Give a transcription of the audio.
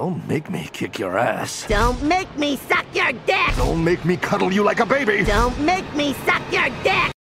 Don't make me kick your ass. Don't make me suck your dick! Don't make me cuddle you like a baby. Don't make me suck your dick!